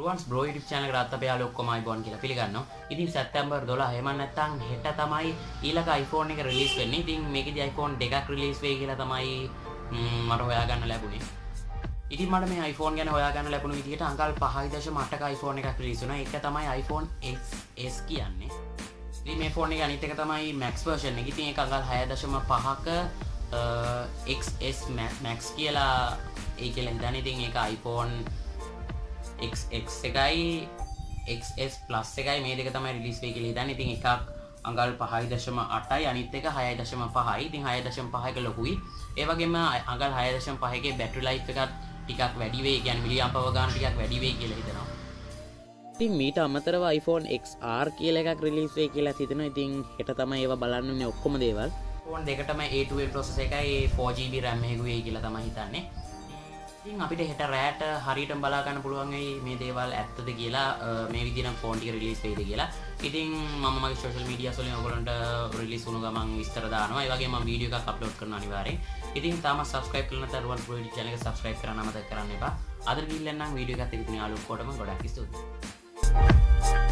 රුවන්ස් බ්‍රෝයිඩ් චන රත්ත පයාල ඔක්කොමයි බොන් කියලා පිළිගන්න ඉතින් සැත්තම්බර් දොලා හෙමන්නත්තං හෙට තමයි ඊලක iPhoneෆෝන් එක රිලිස් වෙන්න. ඉතින් මේක iPhoneෆෝන් දෙකක් රිලිස් වේ කියලා තමයි මට හොයාගන්න ලැබුණේ. ඉති මට මේ iPhone ගැන හොයාගන්න ලැබුණු විදිට අංකල් පහයිදශ මටක iPhone එකක් රිලිසුන එක තමයි iPhone XS කියන්නේ. මේ ෆෝන අනිතක තමයි මැක්ස් වර්ෂන් එක. තිය එකඟල් හයදශම පහක XS මැක්ස් කියලා ඒ කියල හිතන ඉතින් එක iPhone X එකයි XS ප්ලස් එකයි මේ දෙක තමයි රිලිස් වේ කියලා හිතන්න. ඉතින් එකක් අඟල් පහයි දශම අටයි අනිත් එක හය දශම පහයි. ඉතින් හය දශම පහක ලොකුයි. ඒවගේම අඟල් හය දශම පහගේ බැටරි ලයිෆ් එකත් ටිකක් වැඩිවේ ගැන් මිලි අපව ගාන ටිකක් වැඩිවේ කියලා හිතනවා. ඉතින් මීට අමතරව iPhone XR කියල එකක් රිලිස්වේ කියලා සිතන ඉතින් හෙට තමයි ඒව බලන්නන්නේ ඔක්කොම දේවල්. ෆෝන් දෙකටම ඒ ප්‍රොසෙස එකයි. 4GB රැම්මයකුවේ කියලා තමයි හිතන්නේ ඉතින් අපිට හෙට රෑට හරිට බලාගන්න පුළුවන්ගේ මේ දේවල් ඇත්තද කියලා මේ විදින ෆෝන්ටි රිලිස් වේද කියලා. ඉතින් මම ශෝෂල් මීඩිය සොලින් ඔගලන්ට රිලිස් වුණු ගමන් විස්තර දානවා. වගේ ම වීඩියෝ එකක් අප්ලෝඩ් කරන අනිවාරෙන් ඉතින් තම සස්ක්‍රයිප් කරන තරුවන් පොඩි චනක සස්ක්‍රයිප් කරන මත කරන්න එපා. අද ගිල්ලන්නම් වීඩියෝ එකත් ඉතින් යාලු කොටම ගොඩක් ස්තුතියි.